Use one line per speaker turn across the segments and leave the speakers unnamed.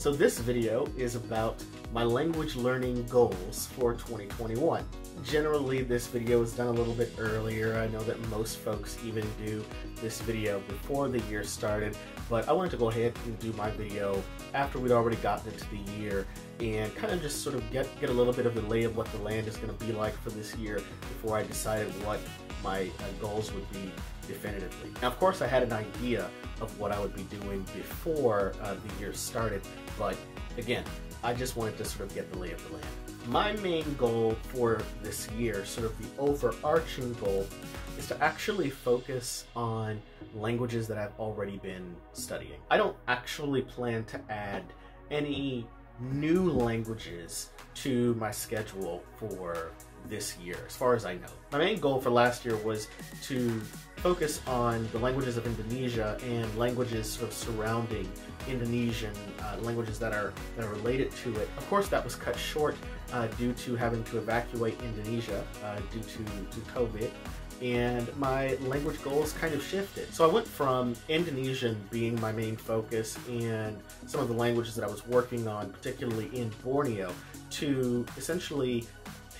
So this video is about my language learning goals for 2021. Generally, this video is done a little bit earlier. I know that most folks even do this video before the year started, but I wanted to go ahead and do my video after we'd already gotten into the year and kind of just sort of get, get a little bit of the lay of what the land is going to be like for this year before I decided what my uh, goals would be definitively. Now, of course, I had an idea of what I would be doing before uh, the year started, but again, I just wanted to sort of get the lay of the land. My main goal for this year, sort of the overarching goal, is to actually focus on languages that I've already been studying. I don't actually plan to add any new languages to my schedule for this year, as far as I know. My main goal for last year was to focus on the languages of Indonesia and languages sort of surrounding Indonesian uh, languages that are that are related to it. Of course, that was cut short uh, due to having to evacuate Indonesia uh, due to, to COVID and my language goals kind of shifted. So I went from Indonesian being my main focus and some of the languages that I was working on, particularly in Borneo, to essentially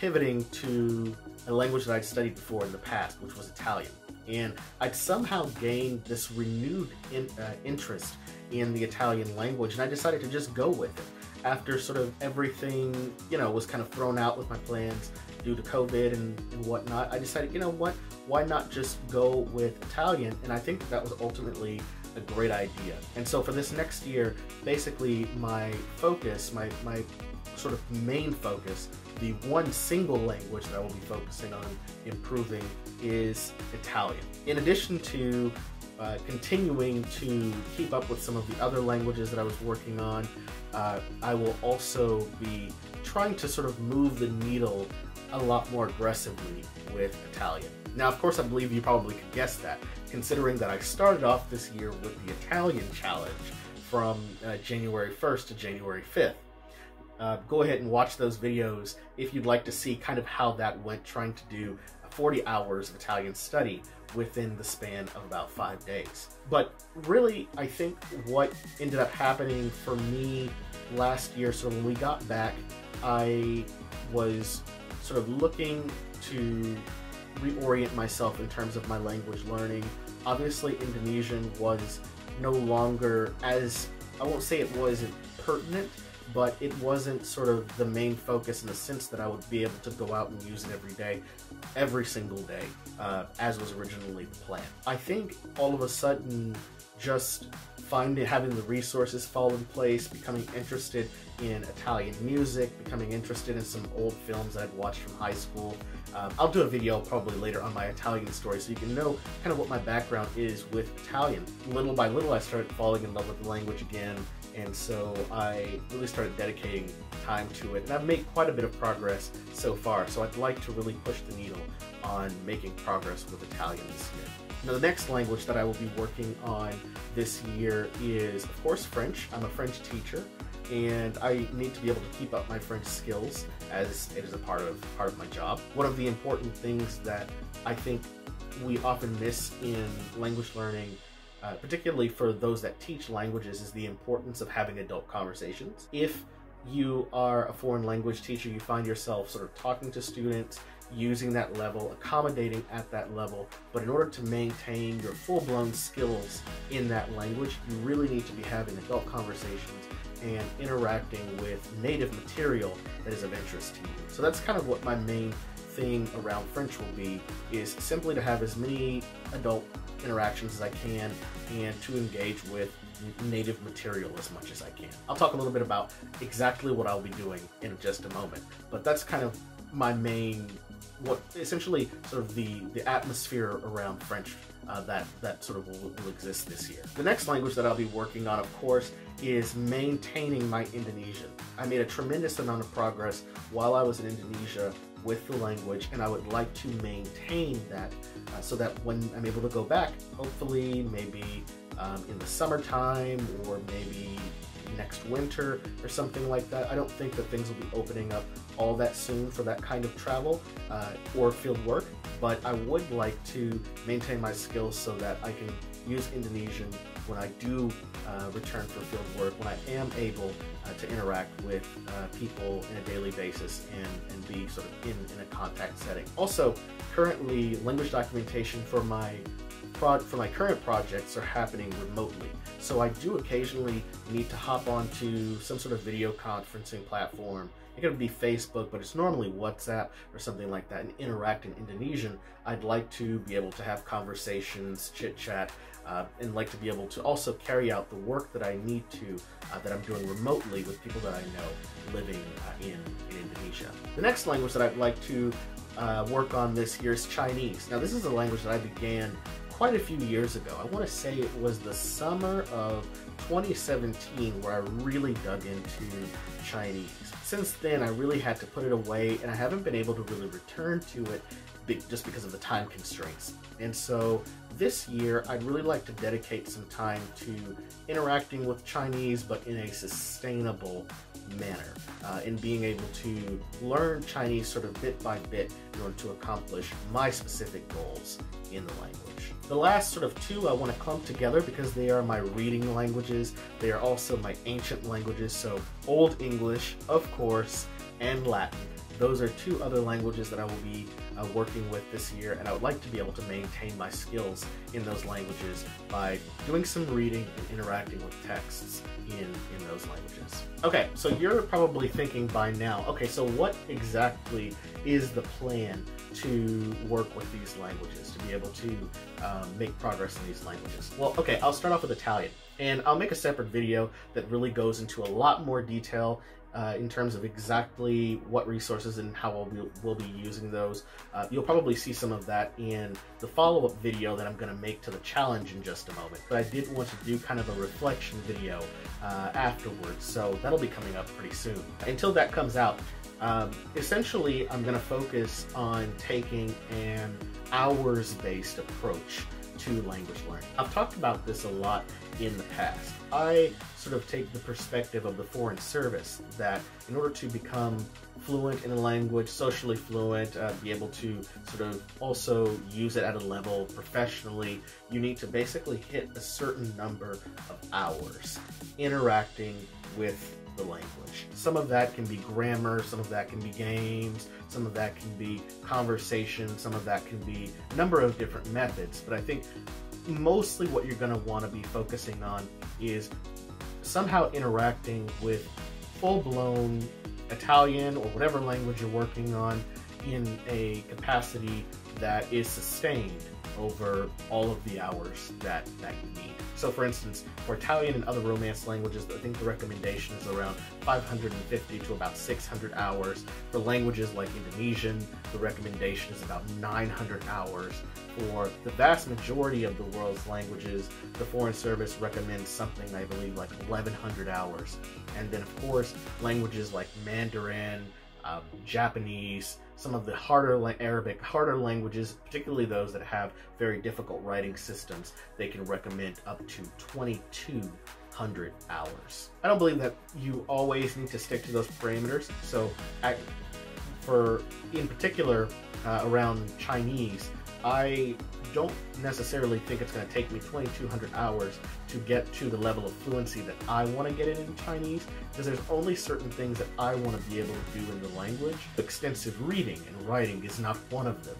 pivoting to a language that I'd studied before in the past, which was Italian. And I'd somehow gained this renewed in, uh, interest in the Italian language, and I decided to just go with it. After sort of everything, you know, was kind of thrown out with my plans due to COVID and, and whatnot, I decided, you know what, why not just go with Italian? And I think that was ultimately a great idea. And so for this next year, basically my focus, my, my sort of main focus, the one single language that I will be focusing on improving is Italian. In addition to uh, continuing to keep up with some of the other languages that I was working on, uh, I will also be trying to sort of move the needle a lot more aggressively with Italian. Now, of course, I believe you probably could guess that, considering that I started off this year with the Italian challenge from uh, January 1st to January 5th uh, go ahead and watch those videos if you'd like to see kind of how that went trying to do 40 hours of Italian study within the span of about five days. But really, I think what ended up happening for me last year, so when we got back, I was sort of looking to reorient myself in terms of my language learning. Obviously, Indonesian was no longer as, I won't say it wasn't pertinent, but it wasn't sort of the main focus in the sense that I would be able to go out and use it every day, every single day, uh, as was originally the plan. I think all of a sudden, just finding having the resources fall in place, becoming interested in Italian music, becoming interested in some old films that I'd watched from high school. Um, I'll do a video probably later on my Italian story so you can know kind of what my background is with Italian. Little by little, I started falling in love with the language again, and so I really started dedicating time to it. And I've made quite a bit of progress so far, so I'd like to really push the needle on making progress with Italian this year. Now, the next language that I will be working on this year is, of course, French. I'm a French teacher, and I need to be able to keep up my French skills as it is a part of part of my job. One of the important things that I think we often miss in language learning uh, particularly for those that teach languages, is the importance of having adult conversations. If you are a foreign language teacher, you find yourself sort of talking to students, using that level, accommodating at that level, but in order to maintain your full-blown skills in that language, you really need to be having adult conversations and interacting with native material that is of interest to you. So that's kind of what my main thing around French will be, is simply to have as many adult interactions as I can and to engage with native material as much as I can. I'll talk a little bit about exactly what I'll be doing in just a moment, but that's kind of my main, what essentially sort of the, the atmosphere around French uh, that, that sort of will, will exist this year. The next language that I'll be working on, of course, is maintaining my Indonesian. I made a tremendous amount of progress while I was in Indonesia with the language and I would like to maintain that uh, so that when I'm able to go back, hopefully maybe um, in the summertime or maybe next winter or something like that. I don't think that things will be opening up all that soon for that kind of travel uh, or field work, but I would like to maintain my skills so that I can use Indonesian when I do uh, return for field work, when I am able uh, to interact with uh, people in a daily basis and, and be sort of in, in a contact setting. Also, currently language documentation for my for my current projects are happening remotely. So I do occasionally need to hop onto some sort of video conferencing platform. It could be Facebook, but it's normally WhatsApp or something like that and interact in Indonesian. I'd like to be able to have conversations, chit chat, uh, and like to be able to also carry out the work that I need to, uh, that I'm doing remotely with people that I know living uh, in, in Indonesia. The next language that I'd like to uh, work on this year is Chinese. Now this is a language that I began quite a few years ago. I want to say it was the summer of 2017 where I really dug into Chinese. Since then, I really had to put it away and I haven't been able to really return to it just because of the time constraints. And so this year, I'd really like to dedicate some time to interacting with Chinese, but in a sustainable manner, uh, in being able to learn Chinese sort of bit by bit in order to accomplish my specific goals in the language. The last sort of two I want to clump together because they are my reading languages. They are also my ancient languages, so Old English, of course, and Latin. Those are two other languages that I will be uh, working with this year, and I would like to be able to maintain my skills in those languages by doing some reading and interacting with texts in, in those languages. Okay, so you're probably thinking by now, okay, so what exactly is the plan to work with these languages, to be able to um, make progress in these languages? Well, okay, I'll start off with Italian. And I'll make a separate video that really goes into a lot more detail uh, in terms of exactly what resources and how we'll, we'll be using those. Uh, you'll probably see some of that in the follow-up video that I'm going to make to the challenge in just a moment. But I did want to do kind of a reflection video uh, afterwards, so that'll be coming up pretty soon. Until that comes out, um, essentially I'm going to focus on taking an hours-based approach to language learning. I've talked about this a lot in the past. I sort of take the perspective of the foreign service that in order to become fluent in a language, socially fluent, uh, be able to sort of also use it at a level professionally, you need to basically hit a certain number of hours interacting with the language. Some of that can be grammar, some of that can be games, some of that can be conversation, some of that can be a number of different methods. But I think mostly what you're going to want to be focusing on is somehow interacting with full-blown Italian or whatever language you're working on in a capacity that is sustained over all of the hours that, that you need. So for instance, for Italian and other Romance languages, I think the recommendation is around 550 to about 600 hours. For languages like Indonesian, the recommendation is about 900 hours. For the vast majority of the world's languages, the Foreign Service recommends something, I believe, like 1100 hours. And then of course, languages like Mandarin, um, Japanese, some of the harder Arabic, harder languages, particularly those that have very difficult writing systems, they can recommend up to 2200 hours. I don't believe that you always need to stick to those parameters. So, for in particular uh, around Chinese, I don't necessarily think it's going to take me 2200 hours to get to the level of fluency that I want to get it in Chinese because there's only certain things that I want to be able to do in the language. Extensive reading and writing is not one of them.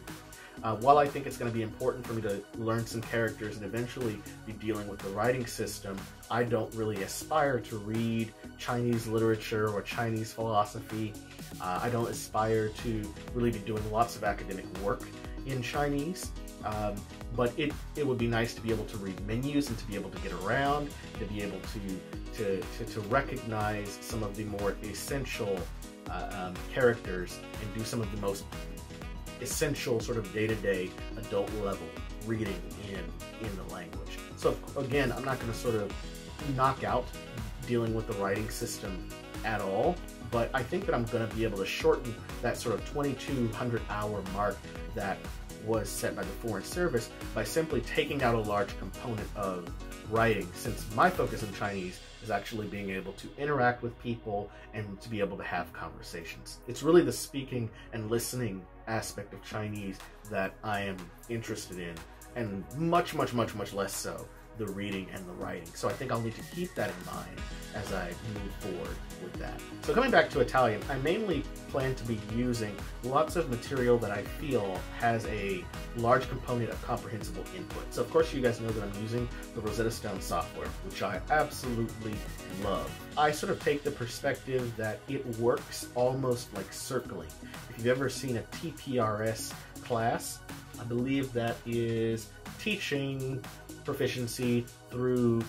Uh, while I think it's going to be important for me to learn some characters and eventually be dealing with the writing system, I don't really aspire to read Chinese literature or Chinese philosophy. Uh, I don't aspire to really be doing lots of academic work in Chinese. Um, but it, it would be nice to be able to read menus and to be able to get around, to be able to, to, to, to recognize some of the more essential uh, um, characters and do some of the most essential sort of day-to-day adult level reading in, in the language. So again, I'm not going to sort of knock out dealing with the writing system at all, but I think that I'm going to be able to shorten that sort of 2200 hour mark that was set by the Foreign Service by simply taking out a large component of writing, since my focus in Chinese is actually being able to interact with people and to be able to have conversations. It's really the speaking and listening aspect of Chinese that I am interested in, and much, much, much, much less so the reading and the writing. So I think I'll need to keep that in mind as I move forward with that. So coming back to Italian, I mainly plan to be using lots of material that I feel has a large component of comprehensible input. So of course you guys know that I'm using the Rosetta Stone software, which I absolutely love. I sort of take the perspective that it works almost like circling. If you've ever seen a TPRS class, I believe that is teaching proficiency through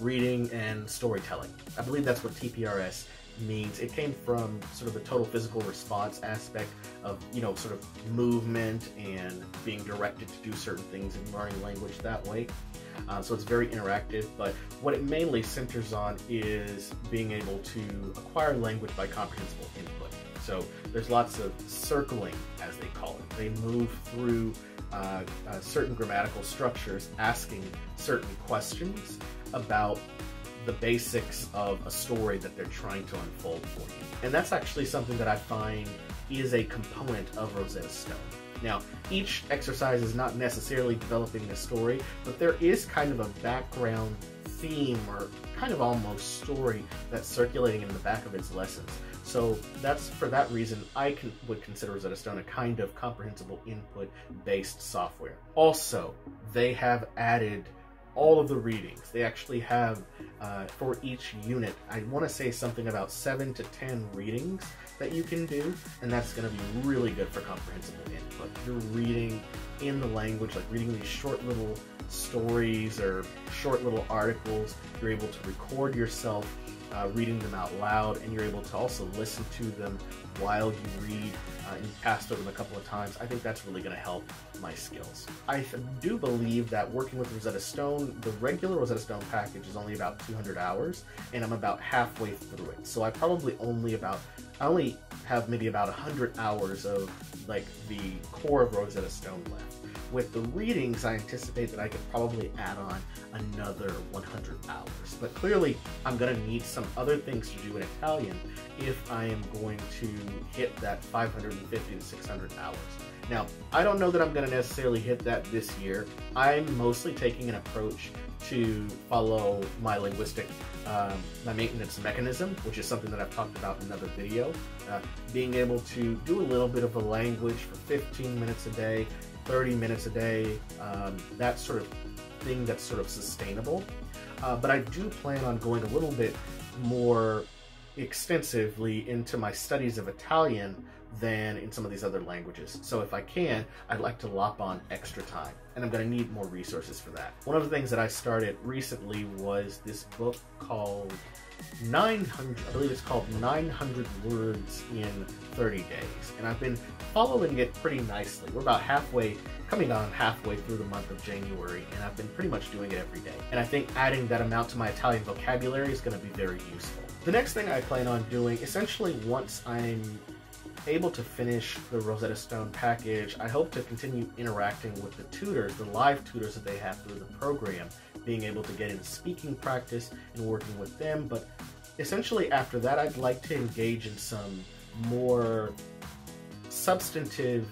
reading and storytelling. I believe that's what TPRS means. It came from sort of the total physical response aspect of, you know, sort of movement and being directed to do certain things and learning language that way. Uh, so it's very interactive, but what it mainly centers on is being able to acquire language by comprehensible input. So there's lots of circling, as they call it. They move through uh, uh, certain grammatical structures asking certain questions about the basics of a story that they're trying to unfold for you. And that's actually something that I find is a component of Rosetta Stone. Now, each exercise is not necessarily developing a story, but there is kind of a background theme or kind of almost story that's circulating in the back of its lessons. So that's for that reason I can, would consider Rosetta Stone a kind of comprehensible input based software. Also, they have added all of the readings. They actually have uh, for each unit, I want to say something about seven to ten readings that you can do, and that's going to be really good for comprehensible input. You're reading in the language, like reading these short little stories or short little articles. You're able to record yourself uh, reading them out loud, and you're able to also listen to them while you read uh, and passed over them a couple of times. I think that's really going to help my skills. I do believe that working with Rosetta Stone, the regular Rosetta Stone package is only about 200 hours, and I'm about halfway through it. So I probably only about I only have maybe about 100 hours of like the core of Rosetta Stone left. With the readings, I anticipate that I could probably add on another 100 hours. But clearly, I'm going to need some other things to do in Italian if I am going to hit that 550 to 600 hours. Now, I don't know that I'm going to necessarily hit that this year. I'm mostly taking an approach to follow my linguistic, um, my maintenance mechanism, which is something that I've talked about in another video. Uh, being able to do a little bit of a language for 15 minutes a day 30 minutes a day, um, that sort of thing that's sort of sustainable. Uh, but I do plan on going a little bit more extensively into my studies of Italian than in some of these other languages. So if I can, I'd like to lop on extra time, and I'm going to need more resources for that. One of the things that I started recently was this book called 900, I believe it's called 900 Words in 30 Days. And I've been following it pretty nicely. We're about halfway, coming on halfway through the month of January, and I've been pretty much doing it every day. And I think adding that amount to my Italian vocabulary is going to be very useful. The next thing I plan on doing, essentially once I'm able to finish the Rosetta Stone package, I hope to continue interacting with the tutors, the live tutors that they have through the program, being able to get in speaking practice and working with them. But essentially, after that, I'd like to engage in some more substantive,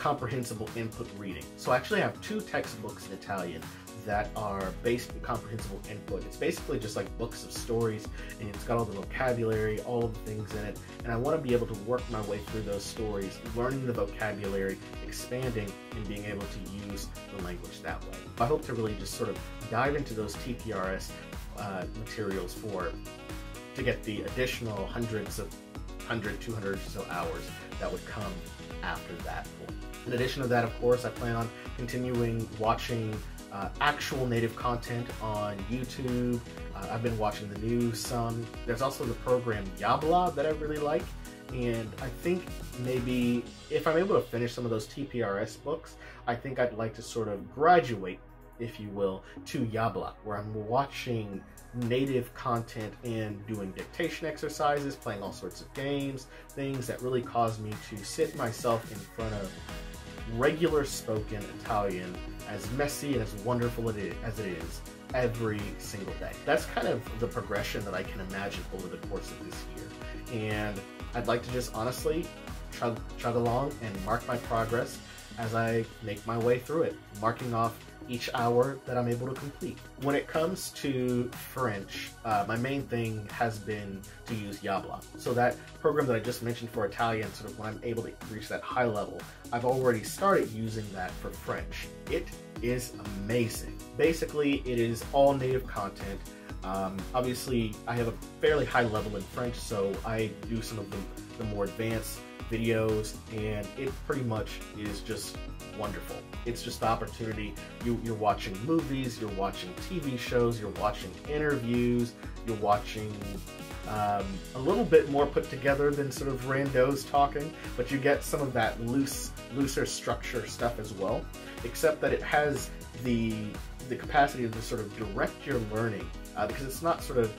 comprehensible input reading. So I actually have two textbooks in Italian that are based in comprehensible input. It's basically just like books of stories and it's got all the vocabulary, all the things in it. And I want to be able to work my way through those stories, learning the vocabulary, expanding, and being able to use the language that way. I hope to really just sort of dive into those TPRS uh, materials for to get the additional hundreds of 100, 200 or so hours that would come after that point. In addition to that, of course, I plan on continuing watching uh, actual native content on YouTube. Uh, I've been watching the news some. There's also the program Yabla that I really like. And I think maybe if I'm able to finish some of those TPRS books, I think I'd like to sort of graduate, if you will, to Yabla, where I'm watching native content and doing dictation exercises, playing all sorts of games, things that really cause me to sit myself in front of regular spoken Italian as messy and as wonderful as it is every single day. That's kind of the progression that I can imagine over the course of this year. And I'd like to just honestly chug, chug along and mark my progress as I make my way through it, marking off each hour that I'm able to complete. When it comes to French, uh, my main thing has been to use Yabla. So that program that I just mentioned for Italian, sort of when I'm able to reach that high level, I've already started using that for French. It is amazing. Basically, it is all native content. Um, obviously, I have a fairly high level in French, so I do some of the, the more advanced videos, and it pretty much is just wonderful. It's just the opportunity. You, you're watching movies, you're watching TV shows, you're watching interviews, you're watching um, a little bit more put together than sort of randos talking, but you get some of that loose, looser structure stuff as well, except that it has the the capacity to sort of direct your learning uh, because it's not sort of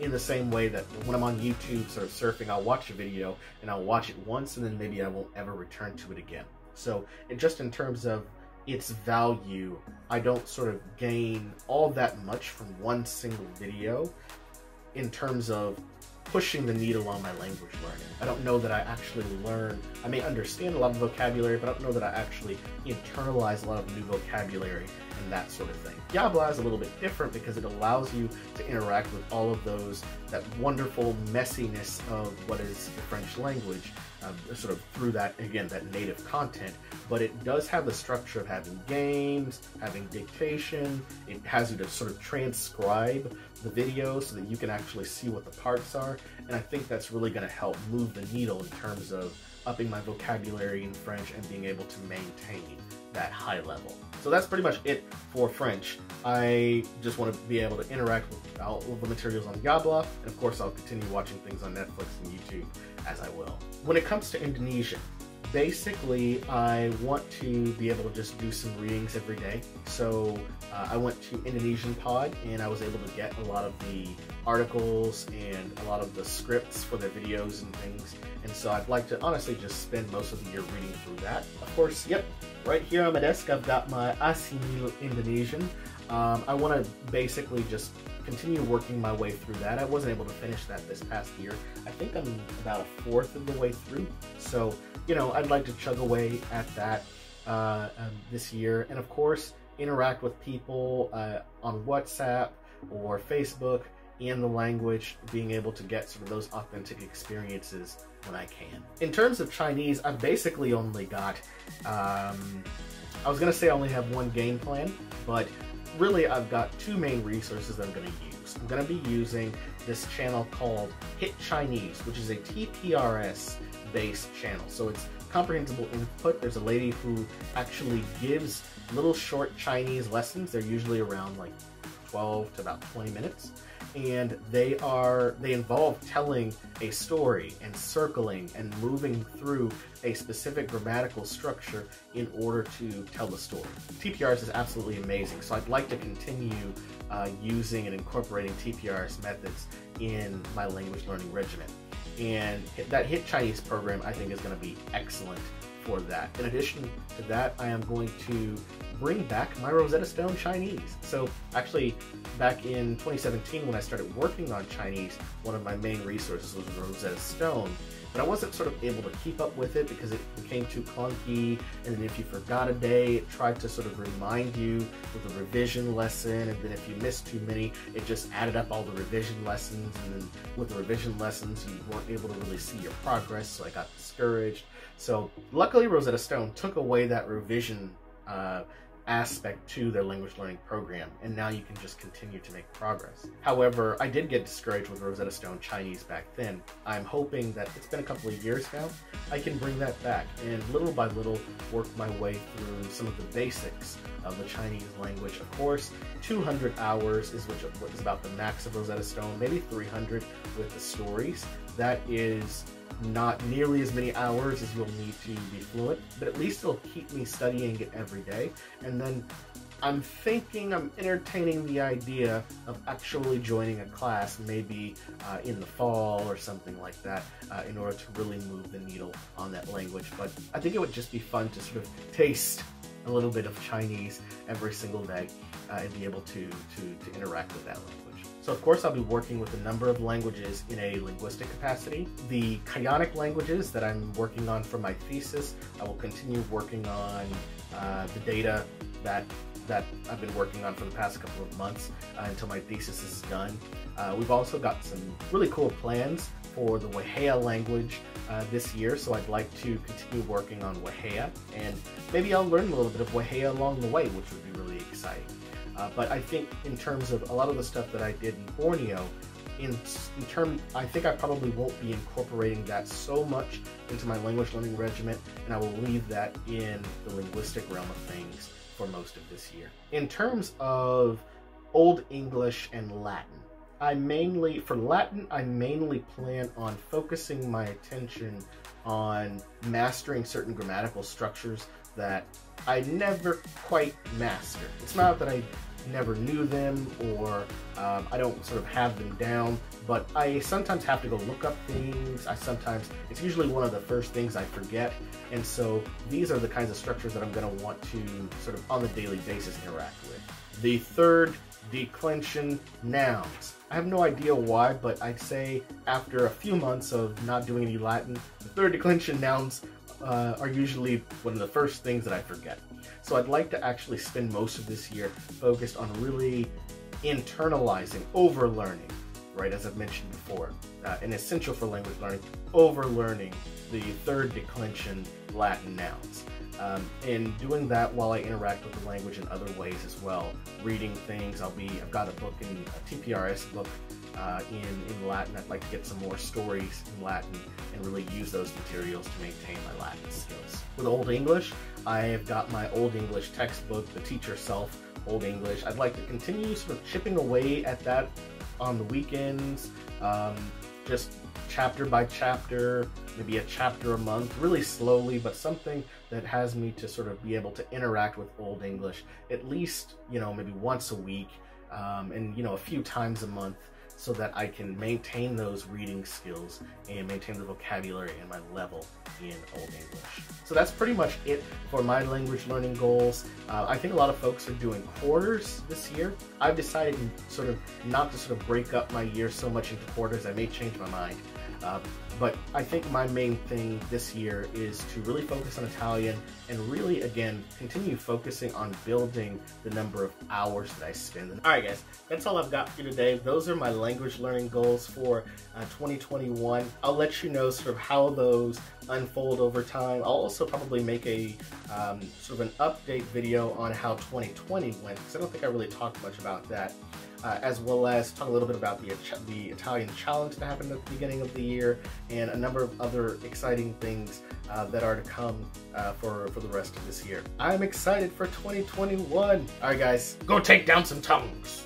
in the same way that when I'm on YouTube sort of surfing, I'll watch a video and I'll watch it once and then maybe I won't ever return to it again. So it just in terms of its value, I don't sort of gain all that much from one single video in terms of pushing the needle on my language learning. I don't know that I actually learn, I may understand a lot of vocabulary, but I don't know that I actually internalize a lot of new vocabulary and that sort of thing. Yabla is a little bit different because it allows you to interact with all of those, that wonderful messiness of what is the French language, um, sort of through that, again, that native content, but it does have the structure of having games, having dictation, it has you to sort of transcribe the video so that you can actually see what the parts are, and I think that's really going to help move the needle in terms of upping my vocabulary in French and being able to maintain that high level. So that's pretty much it for French. I just want to be able to interact with all of the materials on Yabla, and of course I'll continue watching things on Netflix and YouTube as I will. When it comes to Indonesian, basically I want to be able to just do some readings every day. So uh, I went to Indonesian Pod and I was able to get a lot of the articles and a lot of the scripts for their videos and things. And so I'd like to honestly just spend most of the year reading through that. Of course, yep, right here on my desk I've got my Assimil Indonesian. Um, I want to basically just continue working my way through that. I wasn't able to finish that this past year. I think I'm about a fourth of the way through. So, you know, I'd like to chug away at that uh, um, this year. And of course, interact with people uh, on WhatsApp or Facebook in the language, being able to get sort of those authentic experiences when I can. In terms of Chinese, I've basically only got, um, I was going to say I only have one game plan, but really I've got two main resources that I'm going to use. I'm going to be using this channel called Hit Chinese, which is a TPRS based channel. So it's comprehensible input. There's a lady who actually gives little short Chinese lessons. They're usually around like 12 to about 20 minutes and they are they involve telling a story and circling and moving through a specific grammatical structure in order to tell the story. TPRS is absolutely amazing, so I'd like to continue uh, using and incorporating TPRS methods in my language learning regimen. And that Hit Chinese program I think is going to be excellent for that. In addition to that, I am going to bring back my Rosetta Stone Chinese. So actually, back in 2017 when I started working on Chinese, one of my main resources was Rosetta Stone. But I wasn't sort of able to keep up with it because it became too clunky. And then if you forgot a day, it tried to sort of remind you with a revision lesson. And then if you missed too many, it just added up all the revision lessons. And then with the revision lessons, you weren't able to really see your progress. So I got discouraged. So luckily, Rosetta Stone took away that revision uh, aspect to their language learning program, and now you can just continue to make progress. However, I did get discouraged with Rosetta Stone Chinese back then. I'm hoping that it's been a couple of years now, I can bring that back and little by little work my way through some of the basics of the Chinese language. Of course, 200 hours is which is about the max of Rosetta Stone, maybe 300 with the stories. That is not nearly as many hours as you'll need to be fluent, but at least it'll keep me studying it every day. And then I'm thinking, I'm entertaining the idea of actually joining a class, maybe uh, in the fall or something like that, uh, in order to really move the needle on that language. But I think it would just be fun to sort of taste a little bit of Chinese every single day uh, and be able to, to, to interact with that language. So of course I'll be working with a number of languages in a linguistic capacity. The Kayanic languages that I'm working on for my thesis, I will continue working on uh, the data that that I've been working on for the past couple of months uh, until my thesis is done. Uh, we've also got some really cool plans for the Wehea language uh, this year, so I'd like to continue working on Wehea, and maybe I'll learn a little bit of Wehea along the way, which would be. Uh, but I think in terms of a lot of the stuff that I did in Borneo, in, in term, I think I probably won't be incorporating that so much into my language learning regimen, and I will leave that in the linguistic realm of things for most of this year. In terms of Old English and Latin, I mainly, for Latin, I mainly plan on focusing my attention on mastering certain grammatical structures that I never quite mastered. It's not that I never knew them or um, I don't sort of have them down, but I sometimes have to go look up things. I sometimes, it's usually one of the first things I forget. And so these are the kinds of structures that I'm going to want to sort of on the daily basis interact with. The third declension nouns. I have no idea why, but I'd say after a few months of not doing any Latin, the third declension nouns uh, are usually one of the first things that I forget. So I'd like to actually spend most of this year focused on really internalizing, overlearning, right, as I've mentioned before, uh, and essential for language learning, overlearning the third declension Latin nouns. Um, and doing that while I interact with the language in other ways as well. Reading things, I'll be, I've got a book in a TPRS book uh, in, in Latin. I'd like to get some more stories in Latin and really use those materials to maintain my Latin skills. With Old English, I have got my Old English textbook, Teach Yourself Old English. I'd like to continue sort of chipping away at that on the weekends, um, just chapter by chapter, maybe a chapter a month, really slowly, but something that has me to sort of be able to interact with Old English at least, you know, maybe once a week um, and, you know, a few times a month so that I can maintain those reading skills and maintain the vocabulary and my level in Old English. So that's pretty much it for my language learning goals. Uh, I think a lot of folks are doing quarters this year. I've decided sort of not to sort of break up my year so much into quarters. I may change my mind. Uh, but I think my main thing this year is to really focus on Italian and really, again, continue focusing on building the number of hours that I spend. Alright guys, that's all I've got for you today. Those are my language learning goals for uh, 2021. I'll let you know sort of how those unfold over time. I'll also probably make a um, sort of an update video on how 2020 went because I don't think I really talked much about that uh, as well as talk a little bit about the, the Italian challenge that happened at the beginning of the year and a number of other exciting things uh, that are to come uh, for, for the rest of this year. I'm excited for 2021. All right, guys, go take down some tongues.